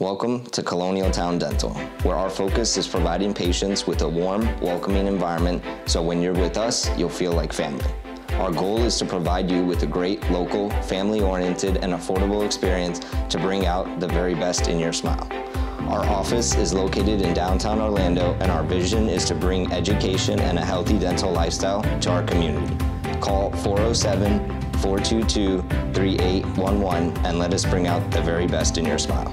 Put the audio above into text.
Welcome to Colonial Town Dental, where our focus is providing patients with a warm, welcoming environment so when you're with us, you'll feel like family. Our goal is to provide you with a great, local, family oriented, and affordable experience to bring out the very best in your smile. Our office is located in downtown Orlando, and our vision is to bring education and a healthy dental lifestyle to our community. Call 407 422 3811 and let us bring out the very best in your smile.